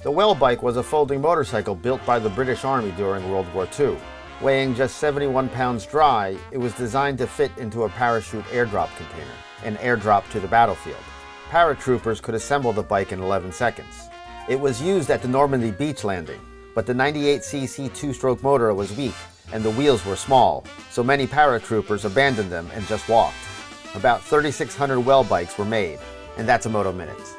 The Welbike was a folding motorcycle built by the British Army during World War II. Weighing just 71 pounds dry, it was designed to fit into a parachute airdrop container, and airdrop to the battlefield. Paratroopers could assemble the bike in 11 seconds. It was used at the Normandy beach landing, but the 98cc two-stroke motor was weak and the wheels were small, so many paratroopers abandoned them and just walked. About 3,600 Welbikes were made, and that's a Moto Minutes.